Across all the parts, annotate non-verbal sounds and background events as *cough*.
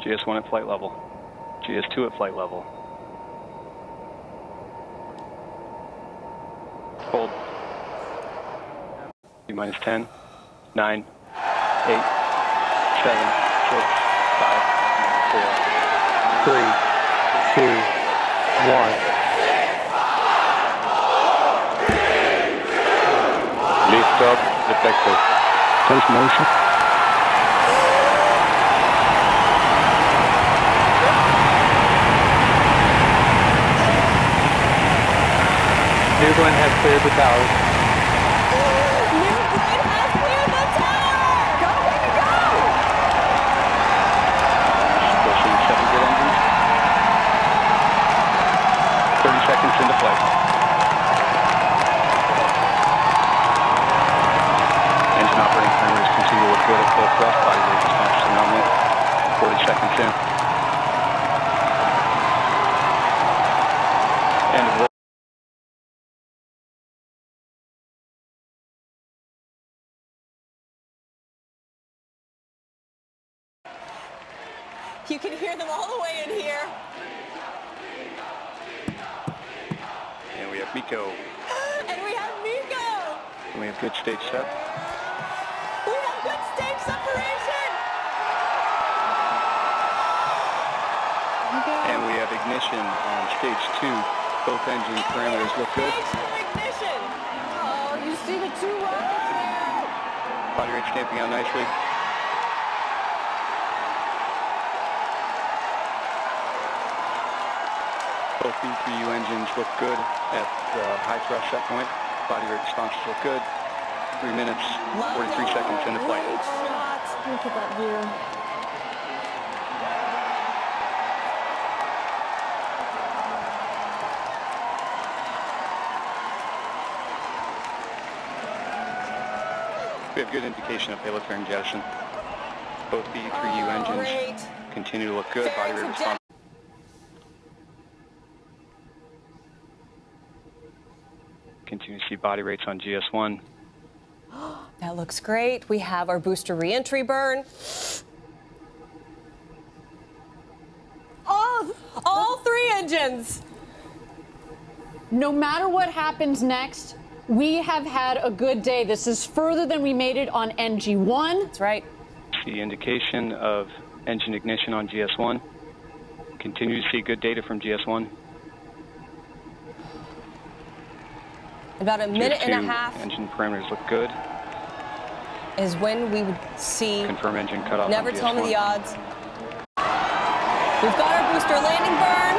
GS1 at flight level. GS2 at flight level. Hold. T minus 10, 9, 8, 7, 6, 5, 4, 3, 2, 1. Lift up detected. Close motion. Glenn has cleared the towers. New has cleared the tower! Go, go! Engines. 30 seconds into flight. Engine operating parameters continue look good at full thrust. Body weight normal. 40 seconds in. You can hear them all the way in here. And we have MECO. *gasps* And we have MECO! And we have good stage set. We have good stage separation! And we have ignition on stage two. Both engine parameters look good. Ignition! Oh, you see the two rockets there? Body rate stamping out nicely. Both BE-3U engines look good at the high thrust set point. Body rate responses look good. Three minutes, 43 seconds into flight. Look at that view. We have good indication of payload fairing jettison. Both BE-3U engines continue to look good. Body rate response. Continue to see body rates on GS1. *gasps* That looks great. We have our booster reentry burn. All, all three engines. No matter what happens next, we have had a good day. This is further than we made it on NG1. That's right. The indication of engine ignition on GS1. Continue to see good data from GS1. About a minute and a half Engine parameters look good. is when we would see. Confirm engine cutoff. Never tell me the odds. We've got our booster landing burn.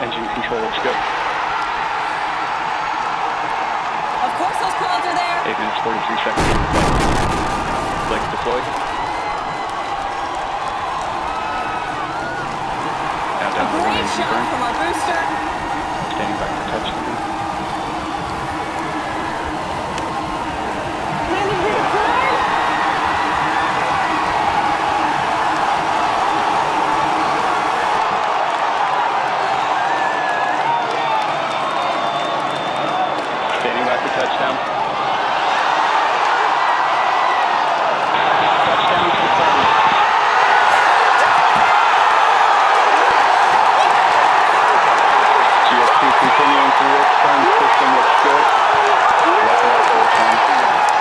Engine control looks good. Of course, those clouds are there. 8 minutes 43 seconds. Legs deployed. Now down one Great shot from our booster standing by for touchdown. continuing to work, trying to push them, looks good. Looking out.